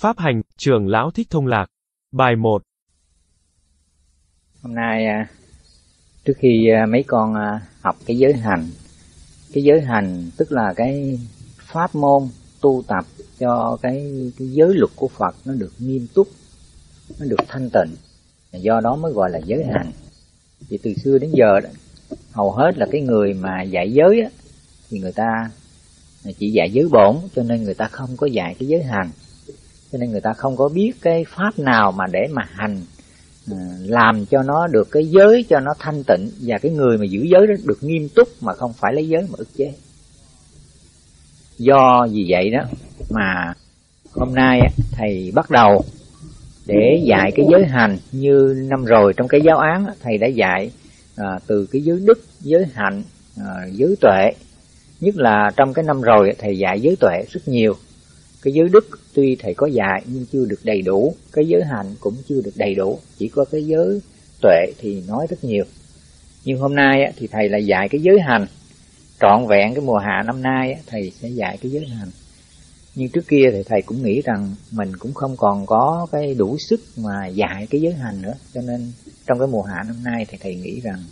Pháp hành, trưởng lão thích thông lạc. Bài 1 Hôm nay à, trước khi à, mấy con à, học cái giới hành, cái giới hành tức là cái pháp môn tu tập cho cái, cái giới luật của Phật nó được nghiêm túc, nó được thanh tịnh. Do đó mới gọi là giới hành. Thì từ xưa đến giờ hầu hết là cái người mà dạy giới á, thì người ta chỉ dạy giới bổn cho nên người ta không có dạy cái giới hành cho nên người ta không có biết cái pháp nào mà để mà hành à, làm cho nó được cái giới cho nó thanh tịnh và cái người mà giữ giới đó được nghiêm túc mà không phải lấy giới mà ức chế. Do vì vậy đó mà hôm nay thầy bắt đầu để dạy cái giới hành như năm rồi trong cái giáo án thầy đã dạy à, từ cái giới đức giới hạnh à, giới tuệ. Nhất là trong cái năm rồi thầy dạy giới tuệ rất nhiều cái giới đức tuy thầy có dạy nhưng chưa được đầy đủ, cái giới hạnh cũng chưa được đầy đủ. Chỉ có cái giới tuệ thì nói rất nhiều. Nhưng hôm nay thì thầy lại dạy cái giới hành trọn vẹn cái mùa hạ năm nay thầy sẽ dạy cái giới hành nhưng trước kia thì thầy cũng nghĩ rằng mình cũng không còn có cái đủ sức mà dạy cái giới hành nữa. Cho nên trong cái mùa hạ năm nay thì thầy nghĩ rằng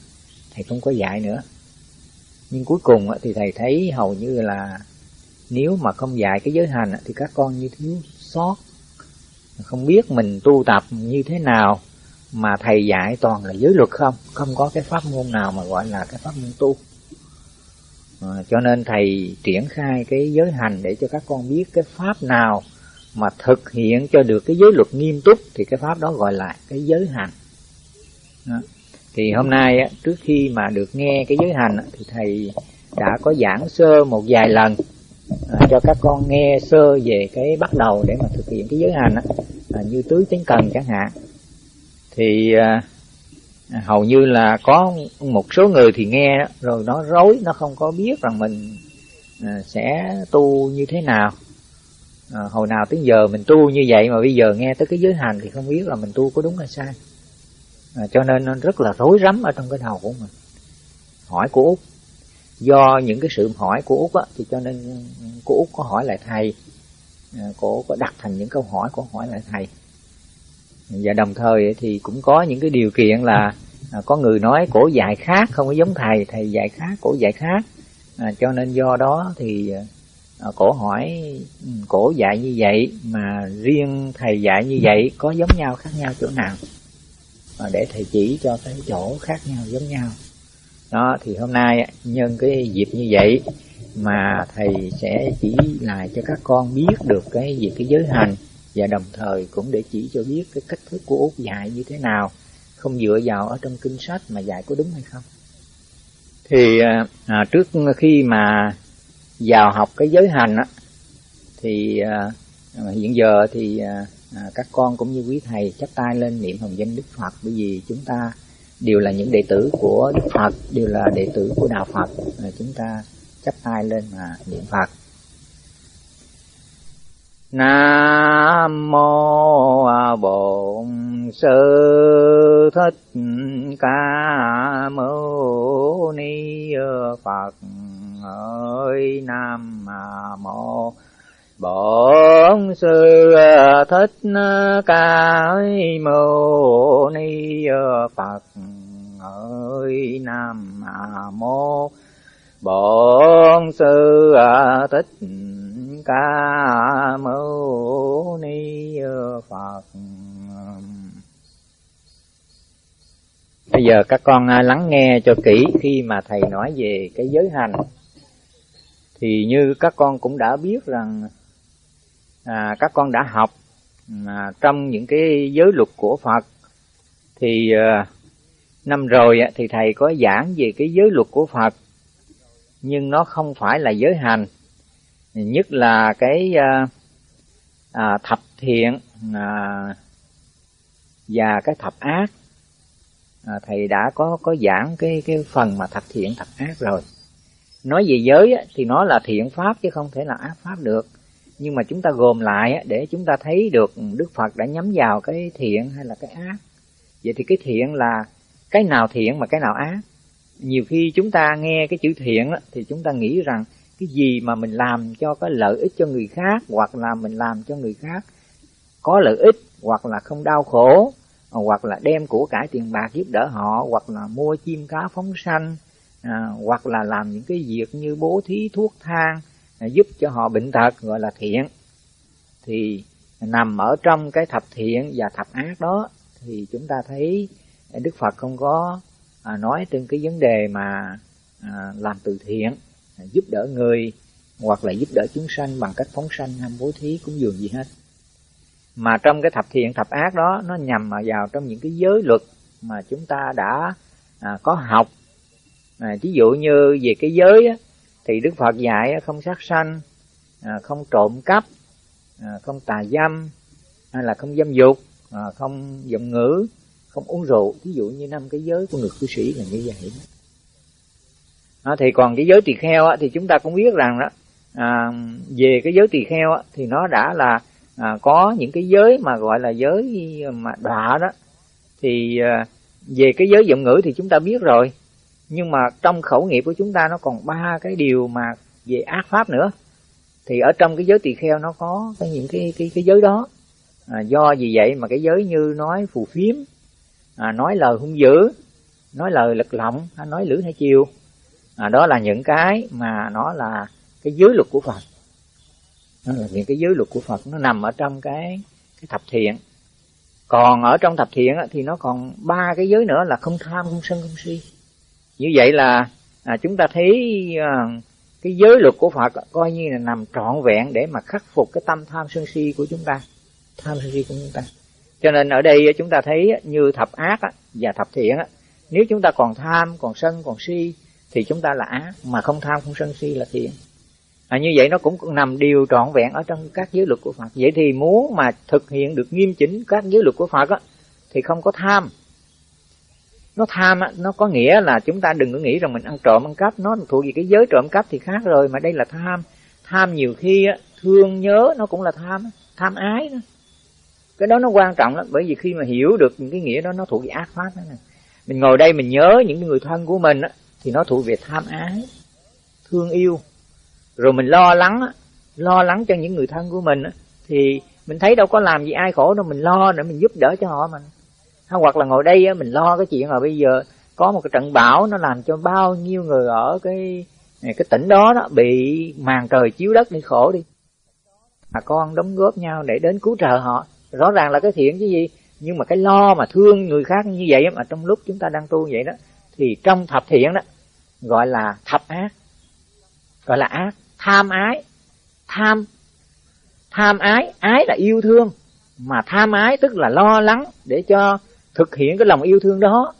thầy không có dạy nữa. Nhưng cuối cùng thì thầy thấy hầu như là nếu mà không dạy cái giới hành thì các con như thiếu sót. Không biết mình tu tập như thế nào mà thầy dạy toàn là giới luật không? Không có cái pháp môn nào mà gọi là cái pháp môn tu. À, cho nên thầy triển khai cái giới hành để cho các con biết cái pháp nào mà thực hiện cho được cái giới luật nghiêm túc thì cái pháp đó gọi là cái giới hành. Đó. thì hôm nay trước khi mà được nghe cái giới hành thì thầy đã có giảng sơ một vài lần à, cho các con nghe sơ về cái bắt đầu để mà thực hiện cái giới hành á, à, như tứ chánh cần chẳng hạn. Thì à, à hầu như là có một số người thì nghe rồi nó rối nó không có biết rằng mình à, sẽ tu như thế nào. À, hồi nào tới giờ mình tu như vậy mà bây giờ nghe tới cái giới hành thì không biết là mình tu có đúng hay sai. À, cho nên nó rất là rối rắm ở trong cái đầu của mình. Hỏi của út do những cái sự hỏi của út á thì cho nên ừ, cô út có hỏi lại thầy. À, cô có đặt thành những câu hỏi cô hỏi lại thầy. Và đồng thời thì cũng có những cái điều kiện là à, có người nói cổ dạy khác không có giống thầy thầy dạy khác cổ dạy khác. À, cho nên do đó thì à, cổ hỏi ừ, cổ dạy như vậy mà riêng thầy dạy như vậy có giống nhau khác nhau chỗ nào? À, để thầy chỉ cho cái chỗ khác nhau giống nhau đó thì hôm nay nhân cái dịp như vậy mà thầy sẽ chỉ lại cho các con biết được cái việc cái giới hành và đồng thời cũng để chỉ cho biết cái cách thức của út dạy như thế nào. Không dựa vào ở trong kinh sách mà dạy có đúng hay không? Thì à, à trước khi mà vào học cái giới hành á thì à, à hiện giờ thì à, à, các con cũng như quý thầy chắp tay lên niệm hồng danh đức phật. Bởi vì chúng ta đều là những đệ tử của đức phật, đều là đệ tử của đạo phật. Chúng ta chắp tay lên mà niệm phật. Nam mô Bổn Sư Thích Ca Mâu Ni Phật. Ơi Nam mô Bổn Sư à, Thích Ca Mâu Ni à, Phật ơi, Nam mô. Bổn Sư à, Thích Ca Mâu Ni Phật. Bây giờ các con lắng nghe cho kỹ khi mà Thầy nói về cái giới hành. Thì như các con cũng đã biết rằng à, Các con đã học à, trong những cái giới luật của Phật. Thì à, năm rồi thì Thầy có giảng về cái giới luật của Phật Nhưng nó không phải là giới hành. Nhất là cái à, à, thập thiện à, và cái thập ác. À, thầy đã có có giảng cái cái phần mà thập thiện thập ác rồi. Nói về giới thì nó là thiện pháp chứ không thể là ác pháp được nhưng mà chúng ta gồm lại để chúng ta thấy được đức phật đã nhắm vào cái thiện hay là cái ác. Vậy thì cái thiện là cái nào thiện mà cái nào ác? Nhiều khi chúng ta nghe cái chữ thiện thì chúng ta nghĩ rằng cái gì mà mình làm cho có lợi ích cho người khác hoặc là mình làm cho người khác có lợi ích hoặc là không đau khổ hoặc là đem của cải tiền bạc giúp đỡ họ hoặc là mua chim cá phóng sanh à, hoặc là làm những cái việc như bố thí thuốc thang giúp cho họ bệnh tật gọi là thiện. Thì nằm ở trong cái thập thiện và thập ác đó thì chúng ta thấy Đức Phật không có à, nói trên cái vấn đề mà à, làm từ thiện à, giúp đỡ người hoặc là giúp đỡ chúng sanh bằng cách phóng sanh hay bố thí cũng dường gì hết. Mà trong cái thập thiện thập ác đó nó nhằm vào trong những cái giới luật mà chúng ta đã à, có học. À, ví dụ như về cái giới á, thì Đức Phật dạy à, không sát sanh à, không trộm cắp à, không tà dâm hay là không dâm dục không giọng ngữ không uống rượu. Ví dụ như năm cái giới của người cư sĩ là như vậy đó. À, thì còn cái giới tỳ kheo á, thì chúng ta cũng biết rằng đó à, về cái giới tỳ kheo á, thì nó đã là à, có những cái giới mà gọi là giới mà đọa đó. Thì à, về cái giới giọng ngữ thì chúng ta biết rồi nhưng mà trong khẩu nghiệp của chúng ta nó còn ba cái điều mà về ác pháp nữa. Thì ở trong cái giới tỳ kheo nó có cái những cái cái cái giới đó. À, do vì vậy mà cái giới như nói phù phiếm à, nói lời hung dữ nói lời lật lọng à, nói lưỡi hai chiều. À, đó là những cái mà nó là cái giới luật của phật. Nó là những cái giới luật của phật nó nằm ở trong cái cái thập thiện. Còn ở trong thập thiện thì nó còn ba cái giới nữa là không tham không sân không si như vậy là à, chúng ta thấy à, cái giới luật của Phật coi như là nằm trọn vẹn để mà khắc phục cái tâm tham sân si của chúng ta. Tham sân si của chúng ta. Cho nên ở đây chúng ta thấy như thập ác và thập thiện nếu chúng ta còn tham còn sân còn si thì chúng ta là ác mà không tham không sân si là thiện. À, như vậy nó cũng nằm điều trọn vẹn ở trong các giới luật của Phật. Vậy thì muốn mà thực hiện được nghiêm chỉnh các giới luật của Phật á, thì không có tham nó tham á, nó có nghĩa là chúng ta đừng có nghĩ rằng mình ăn trộm ăn cắp. Nó thuộc về cái giới trộm cắp thì khác rồi mà đây là tham. Tham nhiều khi á, thương nhớ nó cũng là tham tham ái đó. cái đó nó quan trọng lắm bởi vì khi mà hiểu được những cái nghĩa đó nó thuộc về ác pháp đó nè. Mình ngồi đây mình nhớ những người thân của mình á, thì nó thuộc về tham ái thương yêu. Rồi mình lo lắng lo lắng cho những người thân của mình thì mình thấy đâu có làm gì ai khổ đâu mình lo để mình giúp đỡ cho họ mình hoặc là ngồi đây mình lo cái chuyện là bây giờ có một cái trận bão nó làm cho bao nhiêu người ở cái cái tỉnh đó đó bị màn trời chiếu đất đi khổ đi. Mà con đóng góp nhau để đến cứu trợ họ. Rõ ràng là cái thiện chứ gì? Nhưng mà cái lo mà thương người khác như vậy mà trong lúc chúng ta đang tu vậy đó, thì trong thập thiện đó, gọi là thập ác. Gọi là ác. Tham ái. Tham. Tham ái. Ái là yêu thương. Mà tham ái tức là lo lắng để cho thực hiện cái lòng yêu thương đó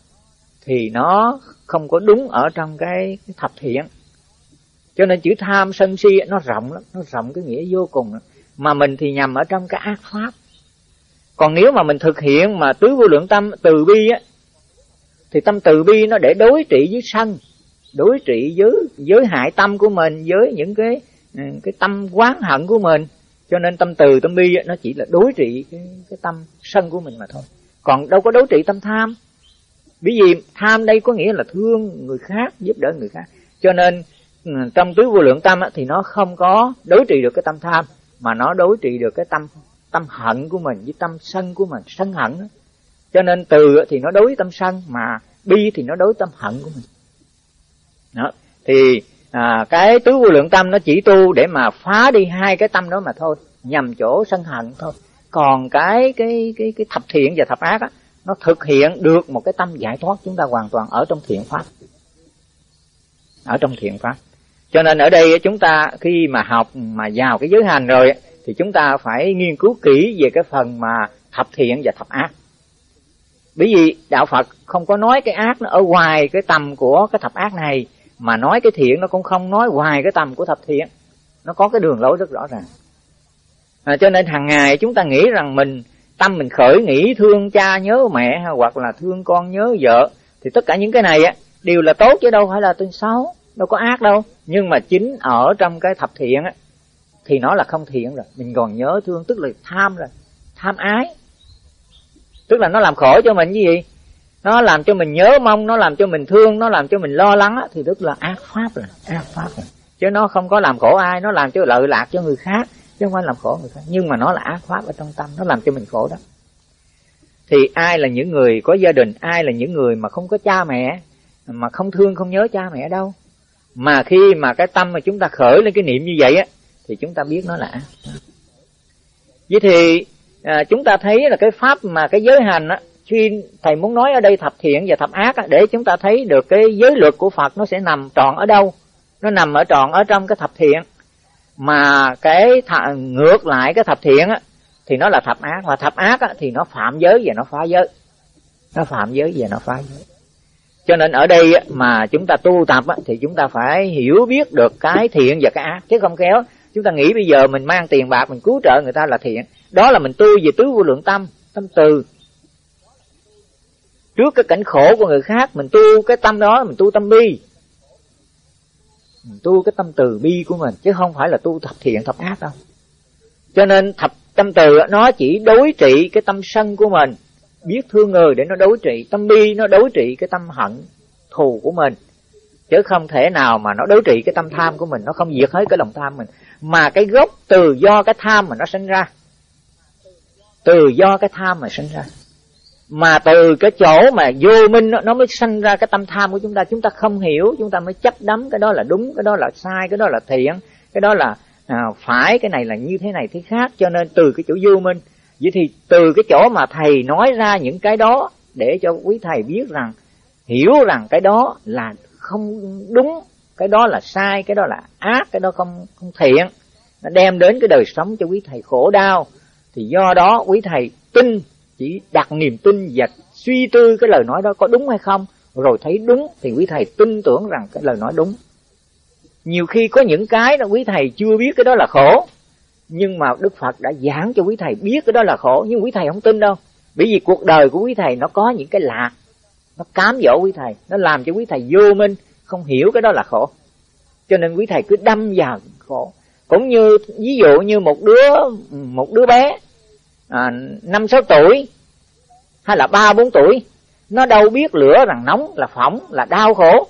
thì nó không có đúng ở trong cái, cái thập thiện. Cho nên chữ tham sân si nó rộng lắm nó rộng cái nghĩa vô cùng. Lắm. mà mình thì nhằm ở trong cái ác pháp. Còn nếu mà mình thực hiện mà tứ vô lượng tâm từ bi á thì tâm từ bi nó để đối trị với sân đối trị với giới hại tâm của mình với những cái ừ, cái tâm quán hận của mình. Cho nên tâm từ tâm bi nó chỉ là đối trị cái cái tâm sân của mình mà thôi còn đâu có đối trị tâm tham. Bởi vì tham đây có nghĩa là thương người khác giúp đỡ người khác. Cho nên ừ, trong tứ vô lượng tâm thì nó không có đối trị được cái tâm tham mà nó đối trị được cái tâm tâm hận của mình với tâm sân của mình sân hận cho nên từ thì nó đối với tâm sân mà bi thì nó đối tâm hận của mình. Đó. Thì à, cái tứ vô lượng tâm nó chỉ tu để mà phá đi hai cái tâm đó mà thôi nhằm chỗ sân hận thôi còn cái cái cái cái thập thiện và thập ác á, nó thực hiện được một cái tâm giải thoát, chúng ta hoàn toàn ở trong thiện pháp. Ở trong thiện pháp. Cho nên ở đây chúng ta khi mà học, mà vào cái giới hành rồi thì chúng ta phải nghiên cứu kỹ về cái phần mà thập thiện và thập ác. Bởi vì đạo phật không có nói cái ác nó ở ngoài cái tầm của cái thập ác này, mà nói cái thiện nó cũng không nói ngoài cái tầm của thập thiện. Nó có cái đường lối rất rõ ràng à, cho nên hàng ngày chúng ta nghĩ rằng mình tâm mình khởi nghĩ thương cha nhớ mẹ hoặc là thương con nhớ vợ thì tất cả những cái này á đều là tốt chứ đâu phải là tin xấu đâu có ác đâu. Nhưng mà chính ở trong cái thập thiện á thì nó là không thiện rồi. Mình còn nhớ thương tức là tham rồi tham ái. Tức là nó làm khổ cho mình cái gì? Nó làm cho mình nhớ mong nó làm cho mình thương nó làm cho mình lo lắng thì tức là ác pháp rồi ác pháp rồi. Chứ nó không có làm khổ ai nó làm cho lợi lạc cho người khác chứ không phải làm khổ người khác nhưng mà nó là ác pháp ở trong tâm nó làm cho mình khổ đó. Thì ai là những người có gia đình ai là những người mà không có cha mẹ mà không thương không nhớ cha mẹ đâu. Mà khi mà cái tâm mà chúng ta khởi lên cái niệm như vậy á thì chúng ta biết nó là ác vậy thì à, chúng ta thấy là cái pháp mà cái giới hành á khi thầy muốn nói ở đây thập thiện và thập ác á, để chúng ta thấy được cái giới luật của Phật nó sẽ nằm trọn ở đâu? Nó nằm ở trọn ở trong cái thập thiện mà cái th- ngược lại cái thập thiện á thì nó là thập ác. Và thập ác á, thì nó phạm giới và nó phá giới. Nó phạm giới và nó phá giới. Cho nên ở đây á, mà chúng ta tu tập á, thì chúng ta phải hiểu biết được cái thiện và cái ác. Chứ không khéo chúng ta nghĩ bây giờ mình mang tiền bạc mình cứu trợ người ta là thiện. Đó là mình tu về tứ vô lượng tâm tâm từ. Trước cái cảnh khổ của người khác mình tu cái tâm đó mình tu tâm bi mình tu cái tâm từ bi của mình, chứ không phải là tu thập thiện thập ác đâu. Cho nên thập tâm từ nó chỉ đối trị cái tâm sân của mình, biết thương người để nó đối trị, tâm bi nó đối trị cái tâm hận thù của mình. Chứ không thể nào mà nó đối trị cái tâm tham của mình, nó không diệt hết cái lòng tham mình. Mà cái gốc từ do cái tham mà nó sinh ra. Từ do cái tham mà sinh ra mà từ cái chỗ mà vô minh nó, nó mới sinh ra cái tâm tham của chúng ta. Chúng ta không hiểu chúng ta mới chấp đắm. Cái đó là đúng cái đó là sai cái đó là thiện cái đó là à, phải cái này là như thế này thế khác. Cho nên từ cái chỗ vô minh vậy thì từ cái chỗ mà thầy nói ra những cái đó để cho quý thầy biết rằng hiểu rằng cái đó là không đúng cái đó là sai cái đó là ác cái đó không không thiện nó đem đến cái đời sống cho quý thầy khổ đau. Thì do đó quý thầy tin chỉ đặt niềm tin và suy tư cái lời nói đó có đúng hay không, rồi thấy đúng thì quý thầy tin tưởng rằng cái lời nói đúng. Nhiều khi có những cái đó quý thầy chưa biết cái đó là khổ, nhưng mà đức phật đã giảng cho quý thầy biết cái đó là khổ, nhưng quý thầy không tin đâu. Bởi vì cuộc đời của quý thầy nó có những cái lạc, nó cám dỗ quý thầy, nó làm cho quý thầy vô minh, không hiểu cái đó là khổ. Cho nên quý thầy cứ đâm vào khổ. Cũng như, ví dụ như một đứa một đứa bé À, năm sáu tuổi hay là ba bốn tuổi nó đâu biết lửa rằng nóng là phỏng là đau khổ.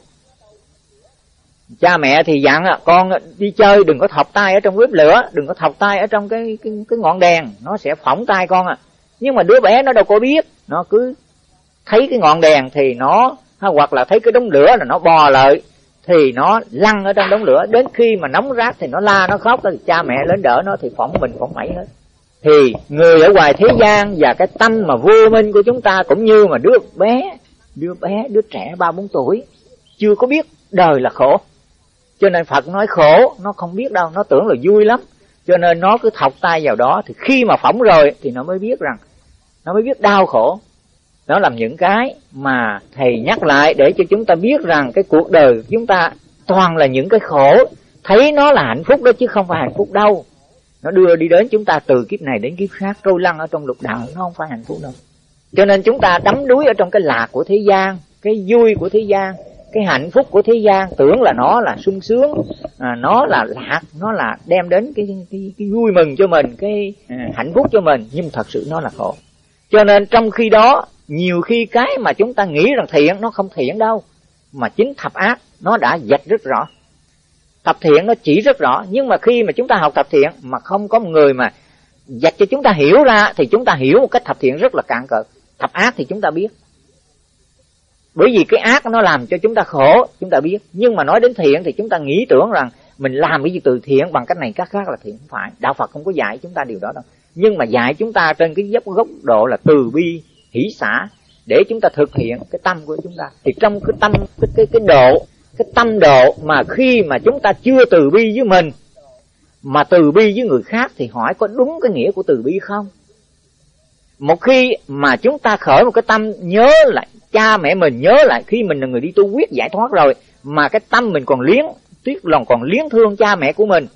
Cha mẹ thì dặn à, con à, đi chơi đừng có thọc tay ở trong bếp lửa đừng có thọc tay ở trong cái cái, cái ngọn đèn nó sẽ phỏng tay con à. Nhưng mà đứa bé nó đâu có biết nó cứ thấy cái ngọn đèn thì nó hoặc là thấy cái đống lửa là nó bò lại thì nó lăn ở trong đống lửa. Đến khi mà nóng rát thì nó la nó khóc thì cha mẹ lên đỡ nó thì phỏng mình phỏng mẩy hết thì người ở ngoài thế gian và cái tâm mà vô minh của chúng ta cũng như mà đứa bé đứa bé, đứa trẻ ba, bốn tuổi, chưa có biết đời là khổ. Cho nên phật nói khổ, nó không biết đâu, nó tưởng là vui lắm. Cho nên nó cứ thọc tay vào đó, thì khi mà phỏng rồi thì nó mới biết rằng, nó mới biết đau khổ. Nó làm những cái mà thầy nhắc lại để cho chúng ta biết rằng cái cuộc đời của chúng ta toàn là những cái khổ. Thấy nó là hạnh phúc đó chứ không phải hạnh phúc đâu nó đưa đi đến chúng ta từ kiếp này đến kiếp khác trôi lăn ở trong lục đạo nó không phải hạnh phúc đâu. Cho nên chúng ta đắm đuối ở trong cái lạc của thế gian cái vui của thế gian cái hạnh phúc của thế gian. Tưởng là nó là sung sướng à, nó là lạc nó là đem đến cái cái, cái vui mừng cho mình cái à, hạnh phúc cho mình. Nhưng thật sự nó là khổ. Cho nên trong khi đó nhiều khi cái mà chúng ta nghĩ rằng thiện nó không thiện đâu mà chính thập ác nó đã dạch rất rõ thập thiện nó chỉ rất rõ nhưng mà khi mà chúng ta học thập thiện mà không có một người mà dạy cho chúng ta hiểu ra thì chúng ta hiểu một cách thập thiện rất là cạn cợt thập ác thì chúng ta biết bởi vì cái ác nó làm cho chúng ta khổ chúng ta biết nhưng mà nói đến thiện thì chúng ta nghĩ tưởng rằng mình làm cái gì từ thiện bằng cách này cách khác là thiện không phải đạo phật không có dạy chúng ta điều đó đâu nhưng mà dạy chúng ta trên cái dốc gốc độ là từ bi hỷ xã để chúng ta thực hiện cái tâm của chúng ta thì trong cái tâm cái cái cái độ cái tâm độ mà khi mà chúng ta chưa từ bi với mình mà từ bi với người khác thì hỏi có đúng cái nghĩa của từ bi không? Một khi mà chúng ta khởi một cái tâm nhớ lại cha mẹ mình nhớ lại khi mình là người đi tu quyết giải thoát rồi mà cái tâm mình còn liếng tiếc lòng còn liếng thương cha mẹ của mình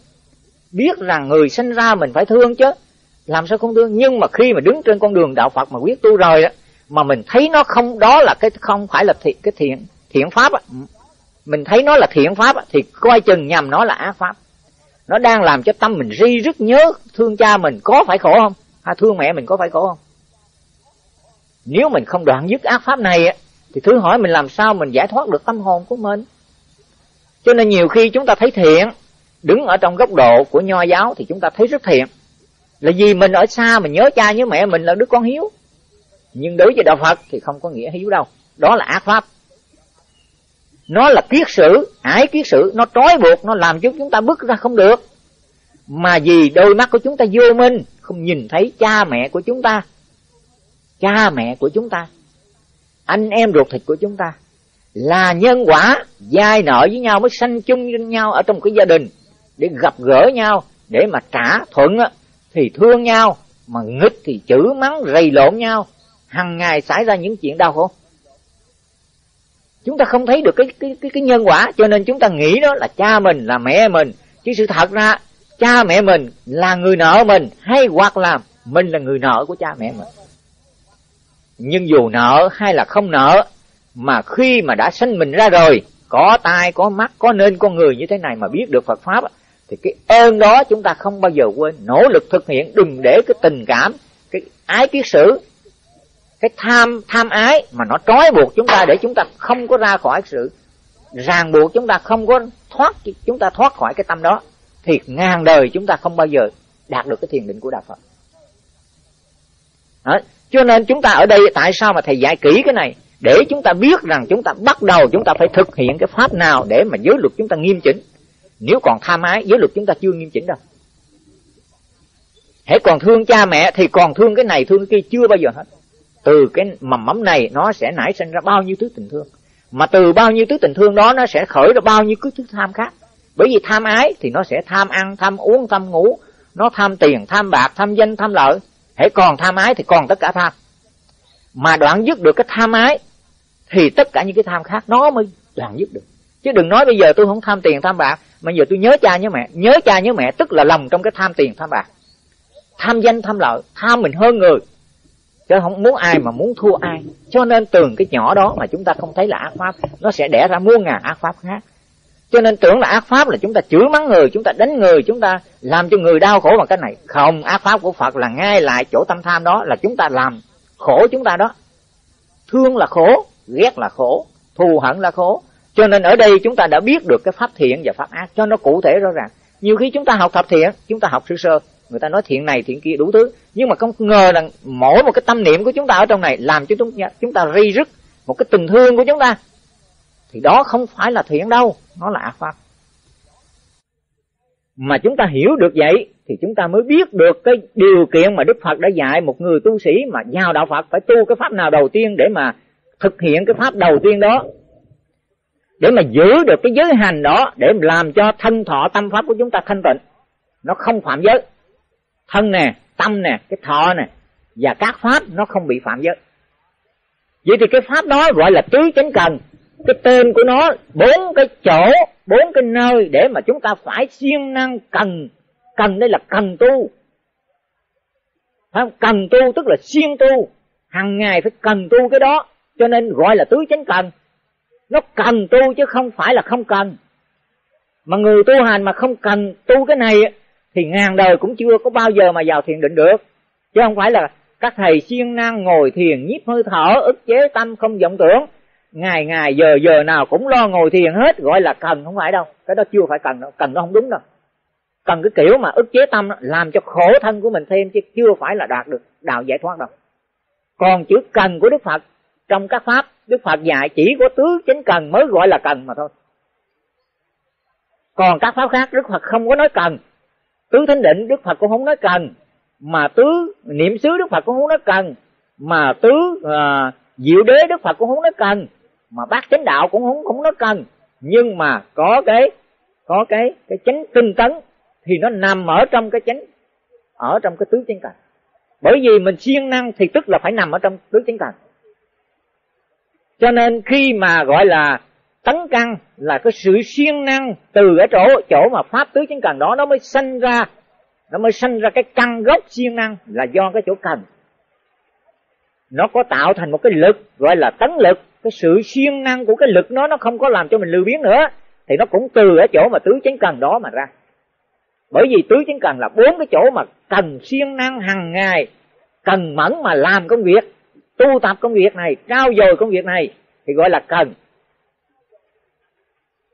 biết rằng người sinh ra mình phải thương chứ làm sao không thương? Nhưng mà khi mà đứng trên con đường đạo Phật mà quyết tu rồi đó, mà mình thấy nó không đó là cái không phải là thiện cái thiện thiện pháp mình thấy nó là thiện pháp thì coi chừng nhầm nó là ác pháp. Nó đang làm cho tâm mình ri rất nhớ thương cha mình có phải khổ không? Hay thương mẹ mình có phải khổ không? Nếu mình không đoạn dứt ác pháp này thì thứ hỏi mình làm sao mình giải thoát được tâm hồn của mình? Cho nên nhiều khi chúng ta thấy thiện, đứng ở trong góc độ của nho giáo thì chúng ta thấy rất thiện. Là vì mình ở xa mình nhớ cha nhớ mẹ mình là đứa con hiếu. Nhưng đối với đạo phật thì không có nghĩa hiếu đâu. Đó là ác pháp nó là kiết sử hải kiết sử, nó trói buộc, nó làm cho chúng ta bước ra không được. Mà vì đôi mắt của chúng ta vô minh, không nhìn thấy cha mẹ của chúng ta, cha mẹ của chúng ta, anh em ruột thịt của chúng ta, là nhân quả giai nợ với nhau, mới sanh chung với nhau ở trong cái gia đình, để gặp gỡ nhau, để mà trả thuận thì thương nhau, mà nghịch thì chữ mắng, rầy lộn nhau. Hằng ngày xảy ra những chuyện đau khổ chúng ta không thấy được cái cái cái cái nhân quả, cho nên chúng ta nghĩ đó là cha mình, là mẹ mình. Chứ sự thật ra, cha mẹ mình là người nợ mình, hay hoặc là mình là người nợ của cha mẹ mình. Nhưng dù nợ hay là không nợ, mà khi mà đã sinh mình ra rồi, có tai, có mắt, có nên con người như thế này mà biết được Phật pháp thì cái ơn đó chúng ta không bao giờ quên. Nỗ lực thực hiện, đừng để cái tình cảm, cái ái kiết sử cái tham tham ái mà nó trói buộc chúng ta để chúng ta không có ra khỏi sự ràng buộc chúng ta không có thoát chúng ta thoát khỏi cái tâm đó thì ngàn đời chúng ta không bao giờ đạt được cái thiền định của đạo Phật. Đó. Cho nên chúng ta ở đây tại sao mà thầy dạy kỹ cái này để chúng ta biết rằng chúng ta bắt đầu chúng ta phải thực hiện cái pháp nào để mà giới luật chúng ta nghiêm chỉnh. Nếu còn tham ái, giới luật chúng ta chưa nghiêm chỉnh đâu. Hãy còn thương cha mẹ thì còn thương cái này thương cái kia chưa bao giờ hết. Từ cái mầm mắm này nó sẽ nảy sinh ra bao nhiêu thứ tình thương. Mà từ bao nhiêu thứ tình thương đó nó sẽ khởi ra bao nhiêu thứ tham khác. Bởi vì tham ái thì nó sẽ tham ăn, tham uống, tham ngủ, nó tham tiền, tham bạc, tham danh, tham lợi. Hãy còn tham ái thì còn tất cả tham. Mà đoạn dứt được cái tham ái thì tất cả những cái tham khác nó mới đoạn dứt được. Chứ đừng nói bây giờ tôi không tham tiền, tham bạc, mà giờ tôi nhớ cha nhớ mẹ. Nhớ cha nhớ mẹ tức là lòng trong cái tham tiền, tham bạc. Tham danh, tham lợi, tham mình hơn người. Chứ không muốn ai mà muốn thua ai. Cho nên từ cái nhỏ đó mà chúng ta không thấy là ác pháp, nó sẽ đẻ ra muôn ngàn ác pháp khác. Cho nên tưởng là ác pháp là chúng ta chửi mắng người, chúng ta đánh người, chúng ta làm cho người đau khổ bằng cái này. Không, ác pháp của Phật là ngay lại chỗ tâm tham đó là chúng ta làm khổ chúng ta đó. Thương là khổ, ghét là khổ, thù hận là khổ. Cho nên ở đây chúng ta đã biết được cái pháp thiện và pháp ác cho nó cụ thể rõ ràng. Nhiều khi chúng ta học thập thiện, chúng ta học sơ sơ, người ta nói thiện này thiện kia đủ thứ, nhưng mà không ngờ rằng mỗi một cái tâm niệm của chúng ta ở trong này làm cho chúng chúng ta ri rứt một cái tình thương của chúng ta. Thì đó không phải là thiện đâu nó là ác pháp. Mà chúng ta hiểu được vậy thì chúng ta mới biết được cái điều kiện mà Đức Phật đã dạy một người tu sĩ mà vào đạo Phật phải tu cái pháp nào đầu tiên để mà thực hiện cái pháp đầu tiên đó. Để mà giữ được cái giới hành đó để làm cho thân thọ tâm pháp của chúng ta thanh tịnh. Nó không phạm giới thân nè, tâm nè, cái thọ nè, và các pháp nó không bị phạm giới. Vậy thì cái pháp đó gọi là tứ chánh cần. Cái tên của nó, bốn cái chỗ, bốn cái nơi để mà chúng ta phải siêng năng cần. Cần đây là cần tu. Phải không? cần tu tức là siêng tu. Hàng ngày phải cần tu cái đó, cho nên gọi là tứ chánh cần. Nó cần tu chứ không phải là không cần. Mà người tu hành mà không cần tu cái này thì ngàn đời cũng chưa có bao giờ mà vào thiền định được. Chứ không phải là các thầy siêng năng ngồi thiền nhiếp hơi thở, ức chế tâm không vọng tưởng. Ngày ngày giờ giờ nào cũng lo ngồi thiền hết, gọi là cần, không phải đâu. Cái đó chưa phải cần đâu, cần nó không đúng đâu. Cần cái kiểu mà ức chế tâm làm cho khổ thân của mình thêm, chứ chưa phải là đạt được đạo giải thoát đâu. Còn chữ cần của đức phật, trong các pháp, đức phật dạy chỉ có tứ chánh cần mới gọi là cần mà thôi. Còn các pháp khác, đức phật không có nói cần tứ thánh định đức phật cũng không nói cần mà tứ niệm xứ đức phật cũng không nói cần mà tứ à, diệu đế đức phật cũng không nói cần mà bác chánh đạo cũng không không nói cần. Nhưng mà có cái có cái cái chánh tinh tấn thì nó nằm ở trong cái chánh ở trong cái tứ chánh cần bởi vì mình siêng năng thì tức là phải nằm ở trong tứ chánh cần cho nên khi mà gọi là tấn căn là cái sự siêng năng từ ở chỗ chỗ mà pháp tứ chánh cần đó nó mới sanh ra, nó mới sanh ra cái căn gốc siêng năng là do cái chỗ cần. Nó có tạo thành một cái lực, gọi là tấn lực. Cái sự siêng năng của cái lực nó nó không có làm cho mình lưu biến nữa. Thì nó cũng từ ở chỗ mà tứ chánh cần đó mà ra. Bởi vì tứ chánh cần là bốn cái chỗ mà cần siêng năng hàng ngày, cần mẫn mà làm công việc, tu tập công việc này, trao dồi công việc này, thì gọi là cần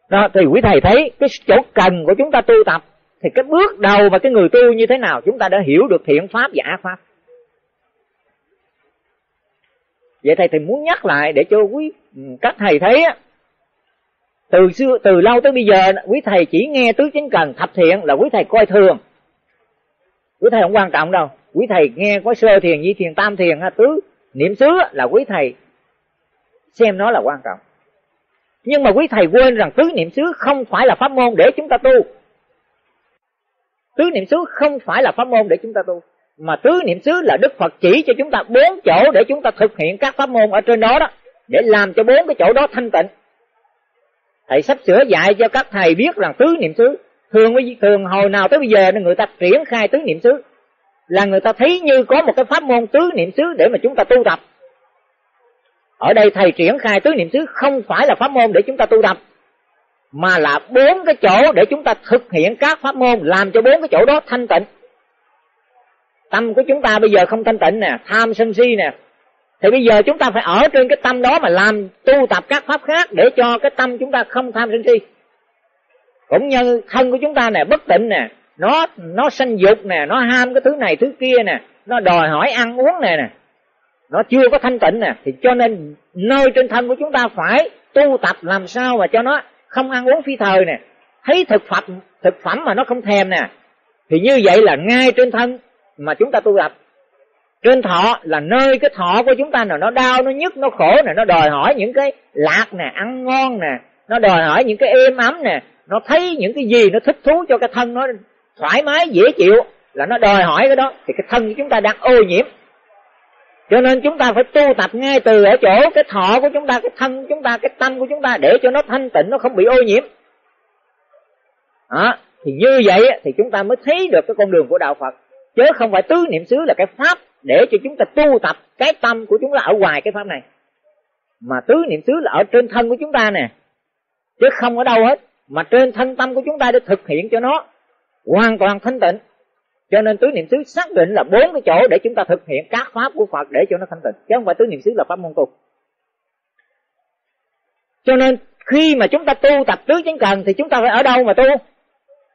đó, thì quý thầy thấy cái chỗ cần của chúng ta tu tập, thì cái bước đầu và cái người tu như thế nào chúng ta đã hiểu được thiện pháp và ác pháp. Vậy thầy thì muốn nhắc lại để cho quý ừ, các thầy thấy từ xưa, từ lâu tới bây giờ, quý thầy chỉ nghe tứ chính cần thập thiện là quý thầy coi thường. Quý thầy không quan trọng đâu. Quý thầy nghe có sơ thiền nhi thiền, tam thiền tứ niệm xứ là quý thầy xem nó là quan trọng nhưng mà quý thầy quên rằng tứ niệm xứ không phải là pháp môn để chúng ta tu. Tứ niệm xứ không phải là pháp môn để chúng ta tu. Mà tứ niệm xứ là đức phật chỉ cho chúng ta bốn chỗ để chúng ta thực hiện các pháp môn ở trên đó đó, để làm cho bốn cái chỗ đó thanh tịnh. Thầy sắp sửa dạy cho các thầy biết rằng tứ niệm xứ, thường thường hồi nào tới bây giờ người ta triển khai tứ niệm xứ, là người ta thấy như có một cái pháp môn tứ niệm xứ để mà chúng ta tu tập ở đây thầy triển khai tứ niệm xứ không phải là pháp môn để chúng ta tu tập, mà là bốn cái chỗ để chúng ta thực hiện các pháp môn, làm cho bốn cái chỗ đó thanh tịnh. Tâm của chúng ta bây giờ không thanh tịnh nè, tham sân si nè. Thì bây giờ chúng ta phải ở trên cái tâm đó mà làm, tu tập các pháp khác để cho cái tâm chúng ta không tham sân si. Cũng như thân của chúng ta nè, bất tịnh nè, nó nó sanh dục nè, nó ham cái thứ này thứ kia nè, nó đòi hỏi ăn uống nè nè nó chưa có thanh tịnh nè. Thì cho nên nơi trên thân của chúng ta phải tu tập làm sao mà cho nó không ăn uống phi thời nè. Thấy thực phẩm thực phẩm mà nó không thèm nè. Thì như vậy là ngay trên thân mà chúng ta tu tập. Trên thọ là nơi cái thọ của chúng ta nào nó đau, nó nhức, nó khổ nè. Nó đòi hỏi những cái lạc nè, ăn ngon nè. Nó đòi hỏi những cái êm ấm nè. Nó thấy những cái gì nó thích thú cho cái thân nó thoải mái, dễ chịu là nó đòi hỏi cái đó. Thì cái thân của chúng ta đang ô nhiễm cho nên chúng ta phải tu tập ngay từ ở chỗ cái thọ của chúng ta, cái thân của chúng ta, cái tâm của chúng ta để cho nó thanh tịnh, nó không bị ô nhiễm. Đó. thì như vậy thì chúng ta mới thấy được cái con đường của đạo phật. Chứ không phải tứ niệm xứ là cái pháp để cho chúng ta tu tập cái tâm của chúng ta ở ngoài cái pháp này. Mà tứ niệm xứ là ở trên thân của chúng ta nè. Chứ không ở đâu hết, mà trên thân tâm của chúng ta để thực hiện cho nó hoàn toàn thanh tịnh cho nên tứ niệm xứ xác định là bốn cái chỗ để chúng ta thực hiện các pháp của Phật để cho nó thanh tịnh. Chứ không phải tứ niệm xứ là pháp môn tu. Cho nên khi mà chúng ta tu tập tứ chánh cần thì chúng ta phải ở đâu mà tu?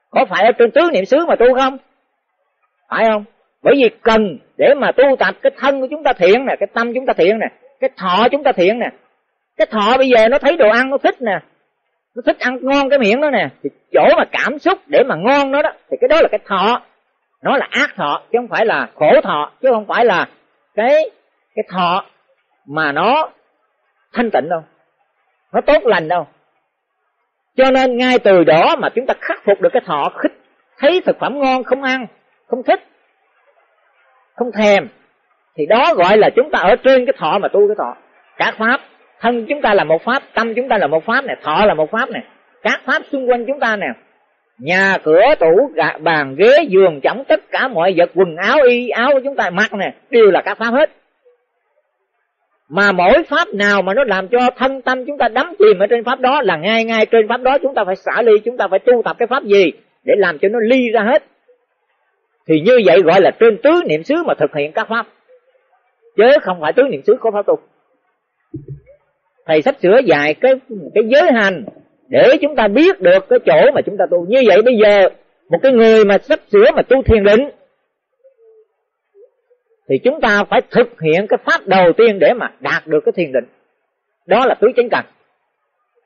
Có phải ở trên tứ niệm xứ mà tu không? Phải không? Bởi vì cần để mà tu tập cái thân của chúng ta thiện nè, cái tâm chúng ta thiện nè, cái thọ chúng ta thiện nè. Cái thọ bây giờ nó thấy đồ ăn nó thích nè, nó thích ăn ngon cái miệng đó nè, thì chỗ mà cảm xúc để mà ngon nó đó, thì cái đó là cái thọ nó là ác thọ, chứ không phải là khổ thọ, chứ không phải là cái cái thọ mà nó thanh tịnh đâu. Nó tốt lành đâu. Cho nên ngay từ đó mà chúng ta khắc phục được cái thọ, khích, thấy thực phẩm ngon, không ăn, không thích, không thèm, thì đó gọi là chúng ta ở trên cái thọ mà tu cái thọ. Các pháp, thân chúng ta là một pháp, tâm chúng ta là một pháp này, thọ là một pháp này. Các pháp xung quanh chúng ta nè nhà cửa, tủ bàn, ghế, giường chõng tất cả mọi vật, quần áo, y áo của chúng ta, mặc nè, đều là các pháp hết. Mà mỗi pháp nào mà nó làm cho thân tâm chúng ta đắm chìm ở trên pháp đó là ngay ngay trên pháp đó chúng ta phải xả ly, chúng ta phải tu tập cái pháp gì để làm cho nó ly ra hết. Thì như vậy gọi là trên tứ niệm xứ mà thực hiện các pháp. Chứ không phải tứ niệm xứ có pháp tu thầy sắp sửa dạy cái cái giới hành để chúng ta biết được cái chỗ mà chúng ta tu. Như vậy bây giờ, một cái người mà sắp sửa mà tu thiền định, thì chúng ta phải thực hiện cái pháp đầu tiên để mà đạt được cái thiền định. Đó là tứ chánh cần.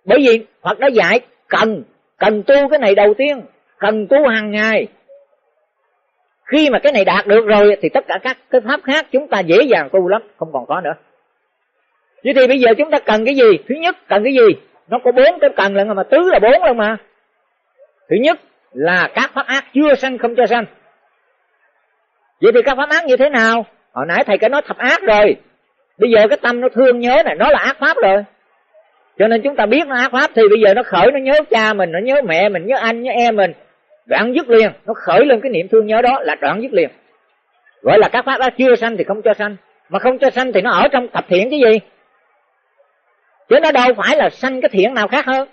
Bởi vì Phật đã dạy cần cần tu cái này đầu tiên, cần tu hàng ngày. Khi mà cái này đạt được rồi thì tất cả các cái pháp khác chúng ta dễ dàng tu lắm, không còn có nữa. Vậy thì bây giờ chúng ta cần cái gì? Thứ nhất, cần cái gì? Nó có bốn cái cần lần mà tứ là bốn lận mà. Thứ nhất là các pháp ác chưa sanh không cho sanh. Vậy thì các pháp ác như thế nào? Hồi nãy thầy có nói thập ác rồi. Bây giờ cái tâm nó thương nhớ này, nó là ác pháp rồi. Cho nên chúng ta biết nó ác pháp thì bây giờ nó khởi, nó nhớ cha mình, nó nhớ mẹ mình, nhớ anh, nhớ em mình. Đoạn dứt liền, nó khởi lên cái niệm thương nhớ đó là đoạn dứt liền. Gọi là các pháp ác chưa sanh thì không cho sanh. Mà không cho sanh thì nó ở trong thập thiện cái gì? Chứ nó đâu phải là sanh cái thiện nào khác hơn.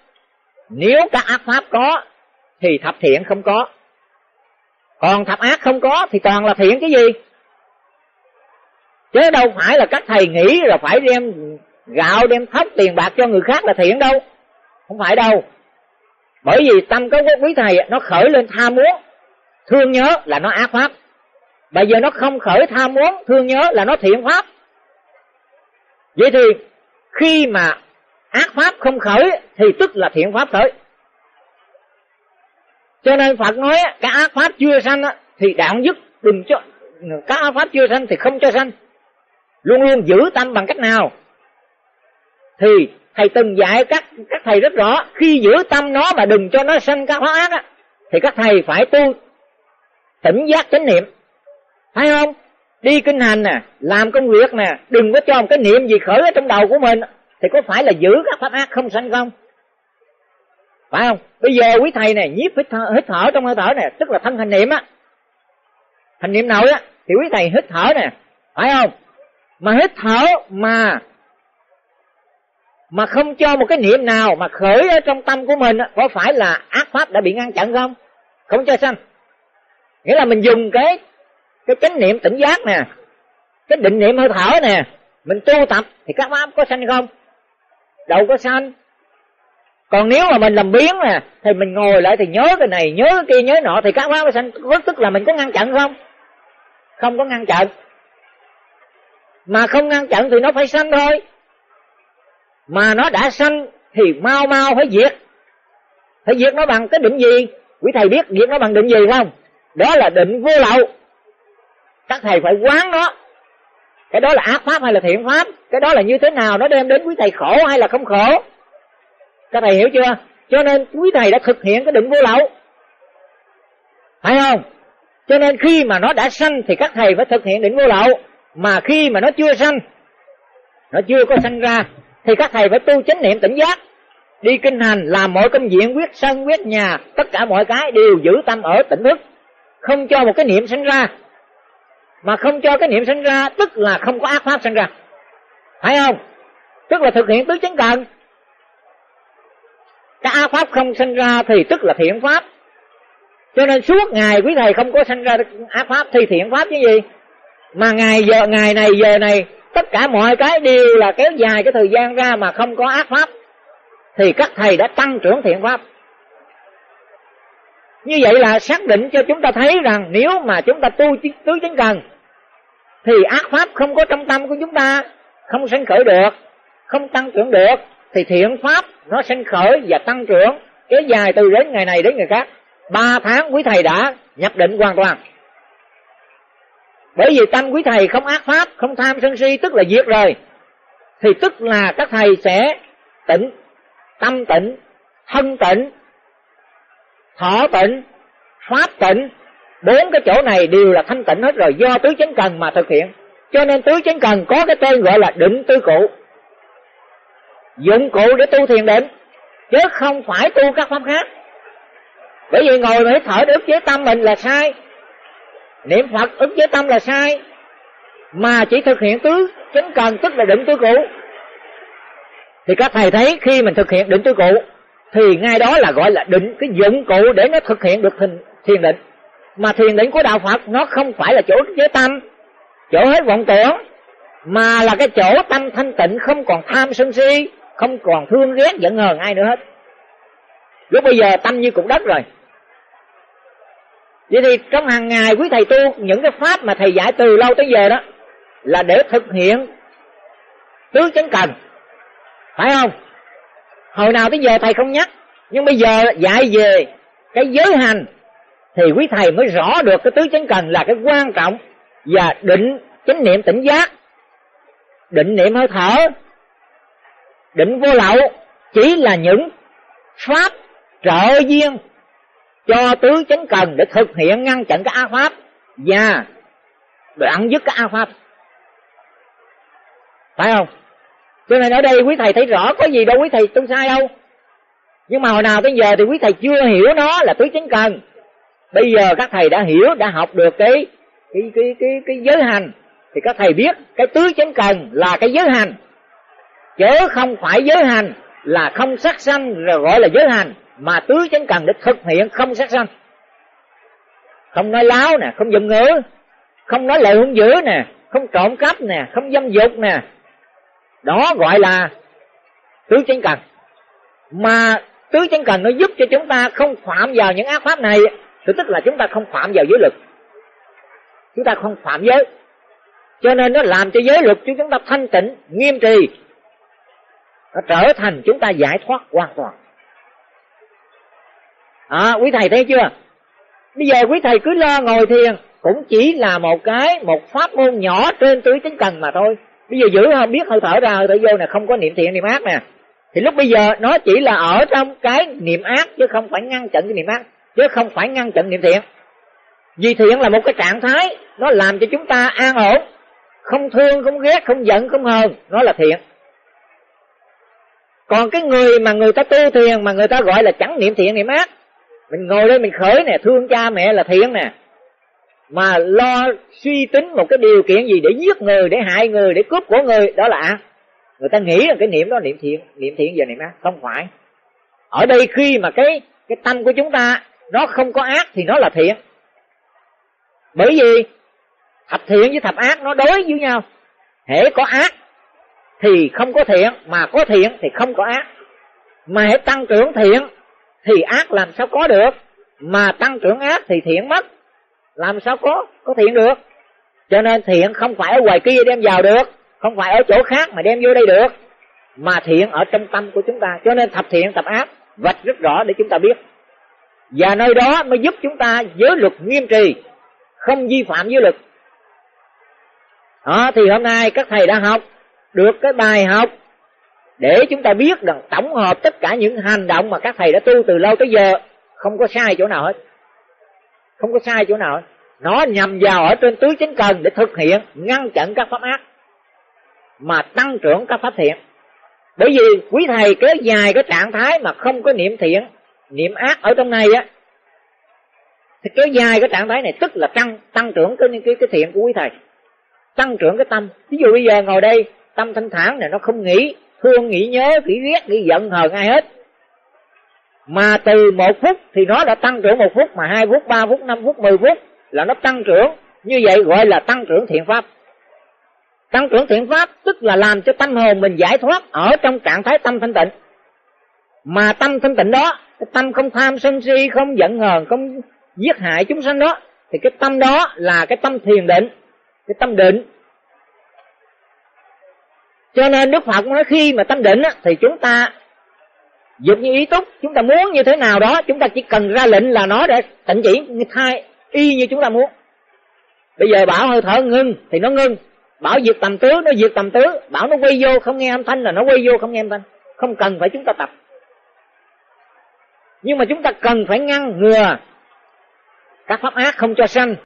Nếu các ác pháp có, thì thập thiện không có. Còn thập ác không có, thì toàn là thiện cái gì? Chứ đâu phải là các thầy nghĩ là phải đem gạo, đem thóc tiền bạc cho người khác là thiện đâu. Không phải đâu. Bởi vì tâm có quý thầy, nó khởi lên tham muốn, thương nhớ là nó ác pháp. Bây giờ nó không khởi tham muốn, thương nhớ là nó thiện pháp. Vậy thì khi mà ác pháp không khởi thì tức là thiện pháp khởi. Cho nên phật nói cái ác pháp chưa sanh thì đạo dứt đừng cho các ác pháp chưa sanh thì không cho sanh. Luôn luôn giữ tâm bằng cách nào? Thì thầy từng dạy các các thầy rất rõ khi giữ tâm nó mà đừng cho nó sanh các hóa ác á, thì các thầy phải tu tỉnh giác chánh niệm. Phải không? Đi kinh hành nè làm công việc nè đừng có cho một cái niệm gì khởi ở trong đầu của mình thì có phải là giữ các pháp ác không sanh không? Phải không? Bây giờ quý thầy này nhiếp hít thở, hít thở trong hơi thở này tức là thân hành niệm á. Hành niệm nội á thì quý thầy hít thở nè phải không? Mà hít thở mà mà không cho một cái niệm nào mà khởi ở trong tâm của mình có phải là ác pháp đã bị ngăn chặn không? Không cho sanh. Nghĩa là mình dùng cái cái chánh niệm tỉnh giác nè cái định niệm hơi thở nè mình tu tập thì các pháp có sanh không? Đâu có sanh. Còn nếu mà mình làm biến nè, thì mình ngồi lại thì nhớ cái này, nhớ cái kia, nhớ nọ, thì các pháp có sanh. Tức là mình có ngăn chặn không? Không có ngăn chặn. Mà không ngăn chặn thì nó phải sanh thôi. Mà nó đã sanh thì mau mau phải diệt. Phải diệt nó bằng cái định gì? Quý thầy biết diệt nó bằng định gì không? Đó là định vô lậu. Các thầy phải quán nó cái đó là ác pháp hay là thiện pháp? Cái đó là như thế nào? Nó đem đến quý thầy khổ hay là không khổ? Các thầy hiểu chưa? Cho nên quý thầy đã thực hiện cái định vô lậu. Phải không? Cho nên khi mà nó đã sanh thì các thầy phải thực hiện định vô lậu. Mà khi mà nó chưa sanh, nó chưa có sanh ra, thì các thầy phải tu chánh niệm tỉnh giác. Đi kinh hành, làm mọi công diện quyết sân, quyết nhà, tất cả mọi cái đều giữ tâm ở tỉnh thức. Không cho một cái niệm sanh ra mà không cho cái niệm sinh ra, tức là không có ác pháp sinh ra. Phải không? Tức là thực hiện tứ chánh cần. Cái ác pháp không sinh ra thì tức là thiện pháp. Cho nên suốt ngày quý thầy không có sinh ra ác pháp thì thiện pháp chứ gì? Mà ngày giờ, ngày này, giờ này, tất cả mọi cái đều là kéo dài cái thời gian ra mà không có ác pháp. Thì các thầy đã tăng trưởng thiện pháp. Như vậy là xác định cho chúng ta thấy rằng nếu mà chúng ta tu tứ chánh cần thì ác pháp không có trong tâm của chúng ta, không sinh khởi được, không tăng trưởng được, thì thiện pháp nó sinh khởi và tăng trưởng. Kéo dài từ đến ngày này đến ngày khác. Ba tháng quý thầy đã nhập định hoàn toàn. Bởi vì tâm quý thầy không ác pháp, không tham sân si, tức là diệt rồi, thì tức là các thầy sẽ tỉnh, tâm tỉnh, thân tỉnh, thọ tỉnh, pháp tỉnh bốn cái chỗ này đều là thanh tịnh hết rồi, do tứ chánh cần mà thực hiện. Cho nên tứ chánh cần có cái tên gọi là định tứ cụ. Dụng cụ để tu thiền định, chứ không phải tu các pháp khác. Bởi vì ngồi mà thở để ức chế tâm mình là sai. Niệm phật ức chế tâm là sai. Mà chỉ thực hiện tứ chánh cần, tức là định tứ cụ. Thì các thầy thấy khi mình thực hiện định tứ cụ, thì ngay đó là gọi là định cái dụng cụ để nó thực hiện được thiền định mà thiền định của đạo phật, nó không phải là chỗ giới tâm, chỗ hết vọng tưởng, mà là cái chỗ tâm thanh tịnh, không còn tham sân si, không còn thương ghét, giận hờn ai nữa hết. Lúc bây giờ tâm như cục đất rồi. Vậy thì trong hàng ngày quý thầy tu, những cái pháp mà thầy dạy từ lâu tới giờ đó, là để thực hiện tứ chứng cần. Phải không? Hồi nào tới giờ thầy không nhắc, nhưng bây giờ dạy về cái giới hành thì quý thầy mới rõ được cái tứ chánh cần là cái quan trọng và định chánh niệm tỉnh giác. Định niệm hơi thở, định vô lậu chỉ là những pháp trợ duyên cho tứ chánh cần để thực hiện ngăn chặn cái ác pháp và đoạn dứt cái ác pháp. Phải không? Cho nên ở đây quý thầy thấy rõ có gì đâu quý thầy, tôi sai đâu. Nhưng mà hồi nào tới giờ thì quý thầy chưa hiểu nó là tứ chánh cần bây giờ các thầy đã hiểu đã học được cái cái cái cái, cái giới hành thì các thầy biết cái tứ chánh cần là cái giới hành. Chứ không phải giới hành là không sát sanh rồi gọi là giới hành mà tứ chánh cần để thực hiện không sát sanh. Không nói láo nè không dùng ngữ không nói lời hung dữ nè không trộm cắp nè không dâm dục nè. Đó gọi là tứ chánh cần. Mà tứ chánh cần nó giúp cho chúng ta không phạm vào những ác pháp này thì tức là chúng ta không phạm vào giới luật, chúng ta không phạm giới. Cho nên nó làm cho giới luật của chúng ta thanh tịnh nghiêm trì. Nó trở thành chúng ta giải thoát hoàn toàn. À, quý thầy thấy chưa? Bây giờ quý thầy cứ lo ngồi thiền cũng chỉ là một cái một pháp môn nhỏ trên tứ tính cần mà thôi. Bây giờ giữ không biết hơi thở ra hơi thở vô nè không có niệm thiện niệm ác nè. Thì lúc bây giờ nó chỉ là ở trong cái niệm ác chứ không phải ngăn chặn cái niệm ác chứ không phải ngăn chặn niệm thiện. Vì thiện là một cái trạng thái, nó làm cho chúng ta an ổn. Không thương, không ghét, không giận, không hờn, nó là thiện. Còn cái người mà người ta tu thiền, mà người ta gọi là chẳng niệm thiện niệm ác, mình ngồi đây mình khởi nè, thương cha mẹ là thiện nè, mà lo suy tính một cái điều kiện gì để giết người, để hại người, để cướp của người, đó là ác. Người ta nghĩ là cái niệm đó niệm thiện niệm thiện và niệm ác, không phải. Ở đây khi mà cái cái tâm của chúng ta nó không có ác thì nó là thiện. Bởi vì thập thiện với thập ác nó đối với nhau. Hễ có ác thì không có thiện, mà có thiện thì không có ác. Mà hãy tăng trưởng thiện thì ác làm sao có được? Mà tăng trưởng ác thì thiện mất. Làm sao có có thiện được? Cho nên thiện không phải ở ngoài kia đem vào được, không phải ở chỗ khác mà đem vô đây được. Mà thiện ở trong tâm của chúng ta. Cho nên thập thiện, thập ác, vạch rất rõ để chúng ta biết và nơi đó mới giúp chúng ta giới luật nghiêm trì, không vi phạm giới luật. Đó, thì hôm nay các thầy đã học được cái bài học để chúng ta biết rằng tổng hợp tất cả những hành động mà các thầy đã tu từ lâu tới giờ không có sai chỗ nào hết. Không có sai chỗ nào hết. Nó nhằm vào ở trên tứ chính cần để thực hiện, ngăn chặn các pháp ác, mà tăng trưởng các pháp thiện. Bởi vì quý thầy kéo dài cái trạng thái mà không có niệm thiện niệm ác ở trong này á, thì kéo dài cái trạng thái này tức là tăng tăng trưởng cái cái cái thiện của quý thầy. Tăng trưởng cái tâm. Ví dụ bây giờ ngồi đây, tâm thanh thản này nó không nghĩ, thương, nghĩ nhớ, nghĩ ghét, nghĩ giận hờn ai hết. Mà từ một phút thì nó đã tăng trưởng một phút, mà hai phút, ba phút, năm phút, mười phút là nó tăng trưởng. Như vậy gọi là tăng trưởng thiện pháp. Tăng trưởng thiện pháp tức là làm cho tâm hồn mình giải thoát ở trong trạng thái tâm thanh tịnh mà tâm thanh tịnh đó cái tâm không tham sân si không giận hờn không giết hại chúng sanh đó thì cái tâm đó là cái tâm thiền định cái tâm định. Cho nên đức phật nói khi mà tâm định á, thì chúng ta dục như ý túc chúng ta muốn như thế nào đó chúng ta chỉ cần ra lệnh là nó để tịnh chỉ thai y như chúng ta muốn. Bây giờ bảo hơi thở ngưng thì nó ngưng bảo diệt tầm tứ nó diệt tầm tứ bảo nó quay vô không nghe âm thanh là nó quay vô không nghe âm thanh. Không cần phải chúng ta tập nhưng mà chúng ta cần phải ngăn ngừa các pháp ác không cho sanh.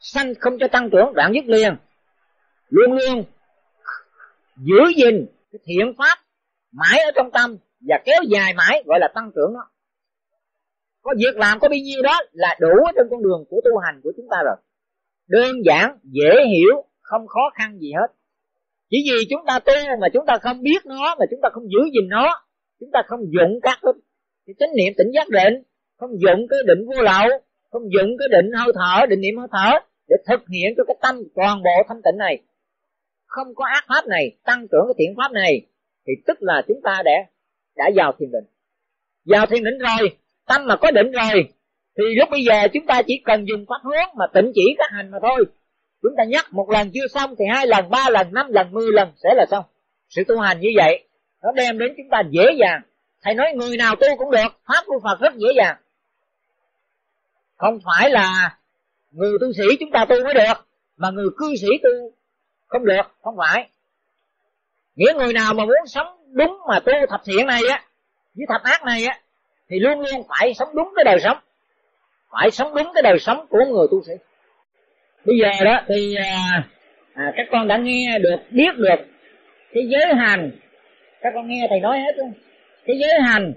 Sanh không cho tăng trưởng, đoạn dứt liền. Luôn luôn giữ gìn cái thiện pháp mãi ở trong tâm và kéo dài mãi, gọi là tăng trưởng đó. Có việc làm có bao nhiêu đó là đủ trên con đường của tu hành của chúng ta rồi. Đơn giản, dễ hiểu, không khó khăn gì hết. Chỉ vì chúng ta tu mà chúng ta không biết nó, mà chúng ta không giữ gìn nó, chúng ta không dụng các thì chánh niệm tỉnh giác định. Không dụng cái định vô lậu. Không dụng cái định hơi thở, định niệm hơi thở để thực hiện cho cái tâm toàn bộ thanh tịnh này. Không có ác pháp này, tăng trưởng cái thiện pháp này, thì tức là chúng ta đã đã vào thiền định. Vào thiền định rồi, tâm mà có định rồi, thì lúc bây giờ chúng ta chỉ cần dùng pháp hướng mà tịnh chỉ các hành mà thôi. Chúng ta nhắc một lần chưa xong thì hai lần, ba lần, năm lần, mười lần sẽ là xong. Sự tu hành như vậy, nó đem đến chúng ta dễ dàng thầy nói người nào tu cũng được pháp của phật rất dễ dàng. Không phải là người tu sĩ chúng ta tu mới được mà người cư sĩ tu không được không phải. Nghĩa người nào mà muốn sống đúng mà tu thập thiện này á với thập ác này á thì luôn luôn phải sống đúng cái đời sống. Phải sống đúng cái đời sống của người tu sĩ. Bây giờ đó thì à, à, các con đã nghe được biết được cái giới hành. Các con nghe thầy nói hết luôn cái giới hành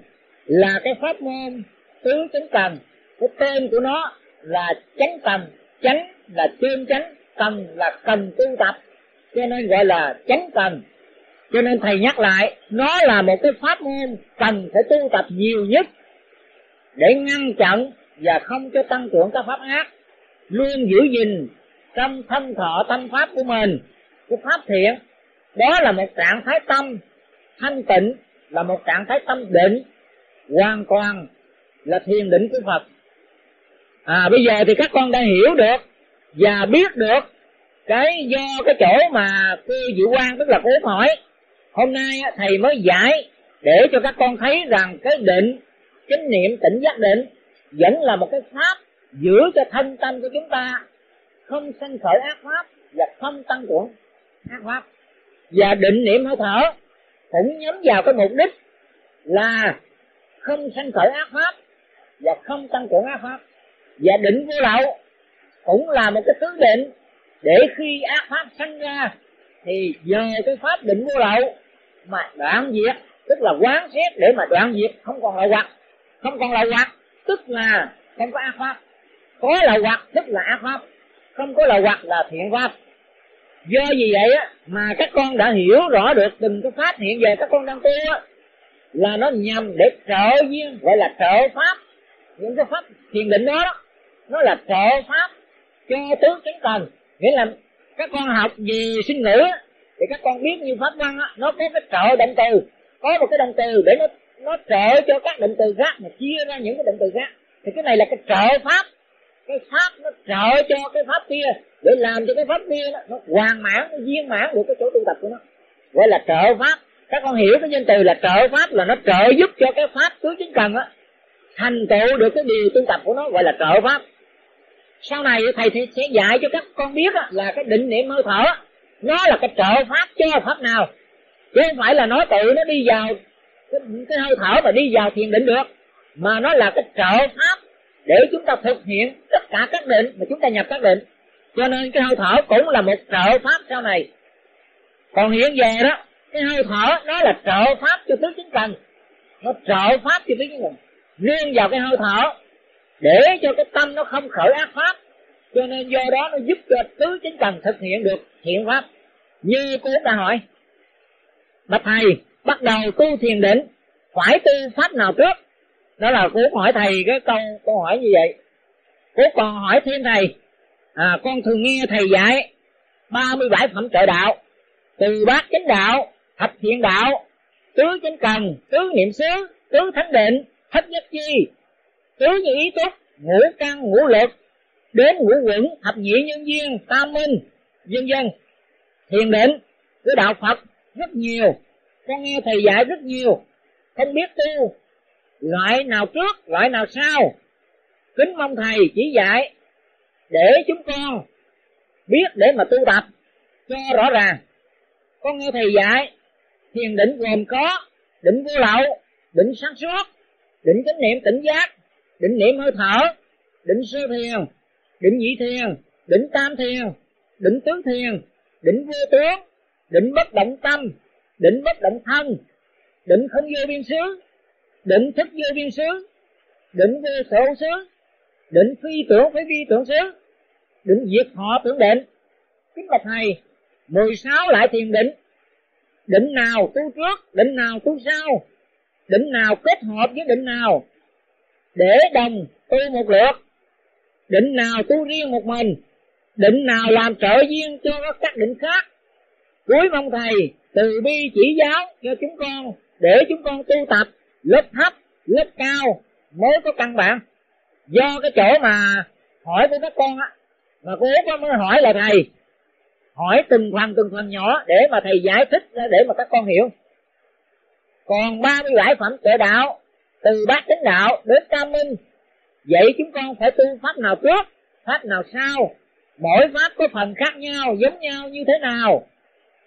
là cái pháp môn tứ chánh tầm. Cái tên của nó là chánh tầm. Chánh là chuyên chánh, tầm là cần tu tập. Cho nên gọi là chánh tầm. Cho nên thầy nhắc lại, nó là một cái pháp môn cần phải tu tập nhiều nhất để ngăn chặn và không cho tăng trưởng các pháp ác. Luôn giữ gìn trong thân thọ, tâm pháp của mình. Cái pháp thiện, đó là một trạng thái tâm thanh tịnh là một trạng thái tâm định, hoàn toàn là thiền định của phật. À bây giờ thì các con đã hiểu được và biết được cái do cái chỗ mà cô diệu quan tức là cô hỏi, hôm nay thầy mới giải để cho các con thấy rằng cái định, chánh niệm tỉnh giác định vẫn là một cái pháp giữ cho thân tâm của chúng ta không sanh khởi ác pháp và không tăng trưởng ác pháp. Và định niệm hơi thở cũng nhắm vào cái mục đích là không sanh khởi ác pháp và không tăng trưởng ác pháp. Và định vô lậu cũng là một cái tứ định để khi ác pháp sanh ra thì nhờ cái pháp định vô lậu mà đoạn diệt, tức là quán xét để mà đoạn diệt, không còn lậu hoặc. Không còn lậu hoặc, tức là không có ác pháp. Có lậu hoặc, tức là ác pháp. Không có lậu hoặc là thiện pháp do vì vậy á mà các con đã hiểu rõ được từng cái pháp hiện về các con đang tu á là nó nhằm để trợ duyên gọi là trợ pháp. Những cái pháp thiền định đó, đó nó là trợ pháp cho tướng chứng cần nghĩa là các con học về sinh ngữ thì các con biết như pháp văn á nó có cái trợ động từ. Có một cái động từ để nó nó trợ cho các động từ khác mà chia ra những cái động từ khác. Thì cái này là cái trợ pháp. Cái pháp nó trợ cho cái pháp kia để làm cho cái pháp nghe nó, nó hoàn mãn nó viên mãn được cái chỗ tu tập của nó. Gọi là trợ pháp. Các con hiểu cái danh từ là trợ pháp là nó trợ giúp cho cái pháp tứ chính cần á thành tựu được cái điều tu tập của nó gọi là trợ pháp. Sau này thầy sẽ dạy cho các con biết là cái định niệm hơi thở nó là cái trợ pháp cho pháp nào. Chứ không phải là nó tự nó đi vào cái, cái hơi thở mà đi vào thiền định được mà nó là cái trợ pháp để chúng ta thực hiện tất cả các định mà chúng ta nhập các định cho nên cái hơi thở cũng là một trợ pháp sau này. Còn hiện về đó, cái hơi thở nó là trợ pháp cho tứ chính cần nó trợ pháp cho tứ chính cần riêng vào cái hơi thở, để cho cái tâm nó không khởi ác pháp. Cho nên do đó nó giúp cho tứ chính cần thực hiện được thiện pháp. Như cô đã hỏi, bạch thầy, bắt đầu tu thiền định, phải tu pháp nào trước? Đó là cô hỏi thầy cái câu câu hỏi như vậy. Cô còn hỏi thêm thầy à, con thường nghe thầy dạy 37 phẩm trợ đạo từ bát chánh đạo thập thiện đạo tứ chánh cần tứ niệm xứ tứ thánh định thất nhất chi tứ như ý túc ngũ căn ngũ lực đến ngũ quẩn thập nhị nhân duyên tam minh vân vân. Thiền định của đạo phật rất nhiều con nghe thầy dạy rất nhiều không biết tu loại nào trước loại nào sau. Kính mong thầy chỉ dạy để chúng con biết để mà tu tập cho rõ ràng. Con nghe thầy dạy, thiền định gồm có định vô lậu, định sáng suốt, định chánh niệm tỉnh giác, định niệm hơi thở, định sơ thiền, định nhị thiền, định tam thiền, định tướng thiền, định vô tướng, định bất động tâm, định bất động thân, định không vô biên xứ, định thức vô biên xứ, định vô sở xứ, định phi tưởng phải vi tưởng xứ định diệt họ, tưởng định. Kính bạch thầy, mười sáu lại thiền định. Định nào tu trước, định nào tu sau. Định nào kết hợp với định nào. Để đồng tu một lượt. Định nào tu riêng một mình. Định nào làm trợ duyên cho các định khác. Cuối mong thầy, từ bi chỉ giáo cho chúng con, để chúng con tu tập lớp thấp, lớp cao mới có căn bản. Do cái chỗ mà hỏi của các con á mà cô út mới hỏi là thầy, hỏi từng phần từng phần nhỏ để mà thầy giải thích ra để mà các con hiểu. Còn 37 phẩm tuệ đạo, từ bát chánh đạo đến tam minh, vậy chúng con phải tu pháp nào trước, pháp nào sau? Mỗi pháp có phần khác nhau, giống nhau như thế nào?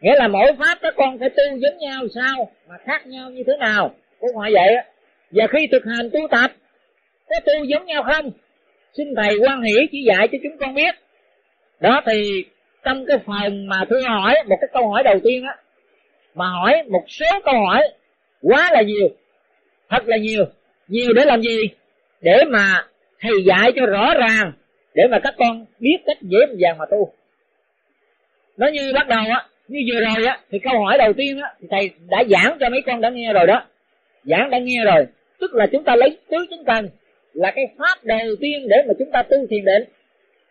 Nghĩa là mỗi pháp các con phải tu giống nhau sao, mà khác nhau như thế nào? Cũng hỏi vậy và khi thực hành tu tập, có tu giống nhau không? Xin thầy quan hỷ chỉ dạy cho chúng con biết đó thì trong cái phần mà thưa hỏi, một cái câu hỏi đầu tiên á, mà hỏi một số câu hỏi quá là nhiều, thật là nhiều. Nhiều để làm gì? Để mà thầy dạy cho rõ ràng, để mà các con biết cách dễ dàng mà tu. Nó như bắt đầu á, như vừa rồi á, thì câu hỏi đầu tiên á, thì thầy đã giảng cho mấy con đã nghe rồi đó. Giảng đã nghe rồi. Tức là chúng ta lấy tứ chính cần là cái pháp đầu tiên để mà chúng ta tu thiền định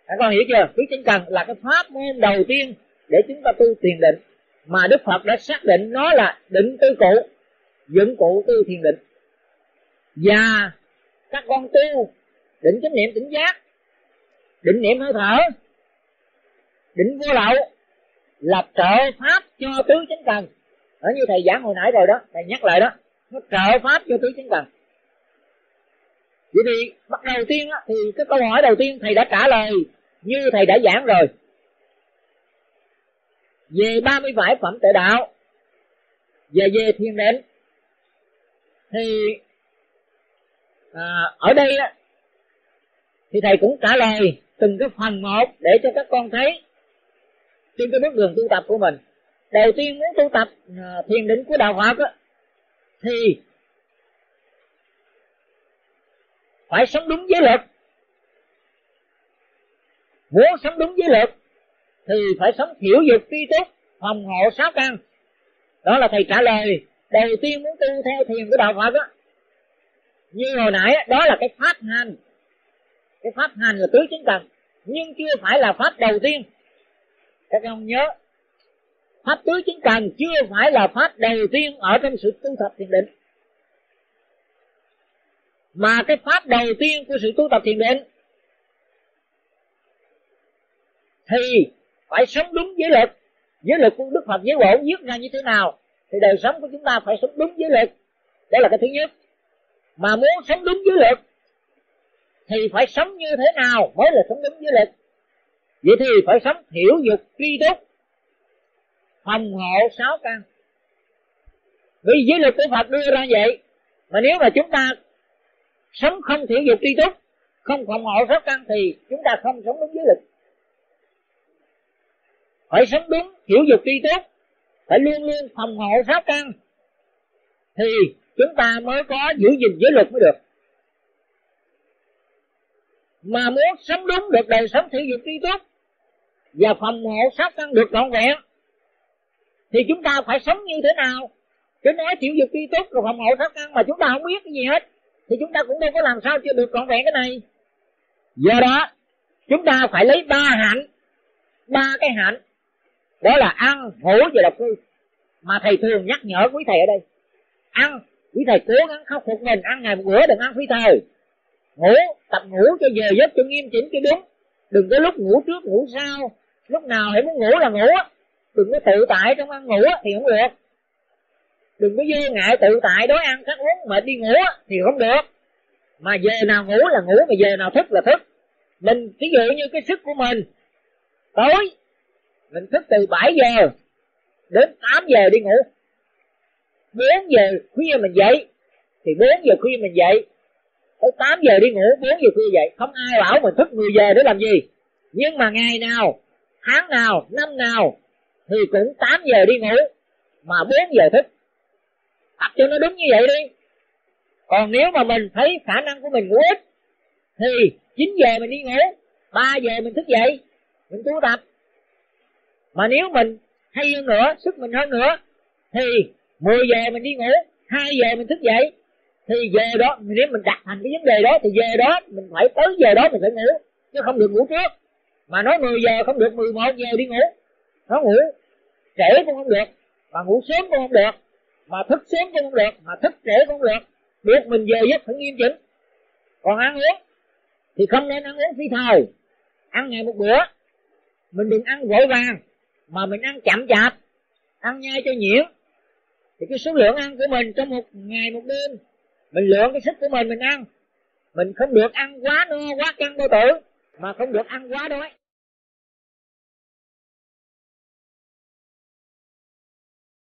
các con hiểu chưa? Tứ chánh cần là cái pháp môn đầu tiên để chúng ta tu thiền định. Mà đức phật đã xác định nó là định tư cụ dựng cụ tư thiền định. Và các con tu định chánh niệm tỉnh giác, định niệm hơi thở, định vô lậu là trợ pháp cho tứ chánh cần ở như thầy giảng hồi nãy rồi đó, thầy nhắc lại đó, nó trợ pháp cho tứ chánh cần vậy thì bắt đầu tiên á, thì cái câu hỏi đầu tiên thầy đã trả lời như thầy đã giảng rồi. Về ba mươi phẩm tệ đạo và về thiên định thì à, ở đây á, thì thầy cũng trả lời từng cái phần một để cho các con thấy trên cái bước đường tu tập của mình. Đầu tiên muốn tu tập à, thiền định của đạo Phật á, thì phải sống đúng giới luật. Muốn sống đúng giới luật thì phải sống thiểu dục tri túc phòng hộ sáu căn. Đó là thầy trả lời đầu tiên muốn tu theo thiền của đạo phật á như hồi nãy đó là cái pháp hành. Cái pháp hành là tứ chính cần nhưng chưa phải là pháp đầu tiên. Các ông nhớ, pháp tứ chính cần chưa phải là pháp đầu tiên ở trong sự tu tập thiền định mà cái pháp đầu tiên của sự tu tập thiền định thì phải sống đúng giới luật. Giới luật của đức phật, giới bổn viết ra như thế nào thì đời sống của chúng ta phải sống đúng giới luật. Đó là cái thứ nhất. Mà muốn sống đúng giới luật thì phải sống như thế nào mới là sống đúng giới luật? Vậy thì phải sống hiểu dục tri túc phòng hộ sáu căn. Vì giới luật của phật đưa ra vậy, mà nếu mà chúng ta sống không thiểu dục tri túc, không phòng hộ sáu căn thì chúng ta không sống đúng giới luật phải sống đúng, hiểu dục tri túc, phải luôn luôn phòng hộ sáu căn thì chúng ta mới có giữ gìn giới luật mới được. Mà muốn sống đúng được đời sống thiểu dục tri túc và phòng hộ sáu căn được trọn vẹn thì chúng ta phải sống như thế nào? Chứ nói thiểu dục tri túc rồi phòng hộ sáu căn mà chúng ta không biết cái gì hết thì chúng ta cũng đâu có làm sao chưa được trọn vẹn cái này. Do đó, chúng ta phải lấy ba hạnh, ba cái hạnh. Đó là ăn, ngủ và đọc thư. Mà thầy thường nhắc nhở quý thầy ở đây. Ăn, quý thầy cố gắng khắc phục mình. Ăn ngày một bữa, đừng ăn phi thời. Ngủ, tập ngủ cho giờ giấc cho nghiêm chỉnh, cho đúng. Đừng có lúc ngủ trước, ngủ sau. Lúc nào hãy muốn ngủ là ngủ đừng có tự tại trong ăn ngủ thì không được đừng có vô ngại tự tại đói ăn, khát uống, mệt đi ngủ thì không được. Mà giờ nào ngủ là ngủ, mà giờ nào thức là thức. Mình ví dụ như cái sức của mình, tối, mình thức từ 7 giờ đến 8 giờ đi ngủ. 4 giờ khuya mình dậy, thì 4 giờ khuya mình dậy, tới 8 giờ đi ngủ 4 giờ khuya dậy. Không ai bảo mình thức 10 giờ để làm gì. Nhưng mà ngày nào, tháng nào, năm nào, thì cũng 8 giờ đi ngủ, mà 4 giờ thức tập cho nó đúng như vậy đi. Còn nếu mà mình thấy khả năng của mình ngủ ít, thì 9 giờ mình đi ngủ 3 giờ mình thức dậy, mình tu tập. Mà nếu mình hay hơn nữa, sức mình hơn nữa, thì 10 giờ mình đi ngủ 2 giờ mình thức dậy, thì giờ đó, nếu mình đặt thành cái vấn đề đó, thì giờ đó mình phải tới giờ đó mình phải ngủ, chứ không được ngủ trước. Mà nói 10 giờ không được 11 giờ đi ngủ, nó ngủ, trễ cũng không được, mà ngủ sớm cũng không được mà thức sớm cũng không được mà thức trễ cũng không được biết mình giờ giấc phải nghiêm chỉnh. Còn ăn uống, thì không nên ăn uống phi thời ăn ngày một bữa, mình đừng ăn vội vàng, mà mình ăn chậm chạp. Ăn nhai cho nhiễm thì cái số lượng ăn của mình trong một ngày một đêm, mình lượng cái sức của mình mình ăn. Mình không được ăn quá no, quá căng bao tử, mà không được ăn quá đói.